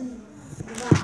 Один, два,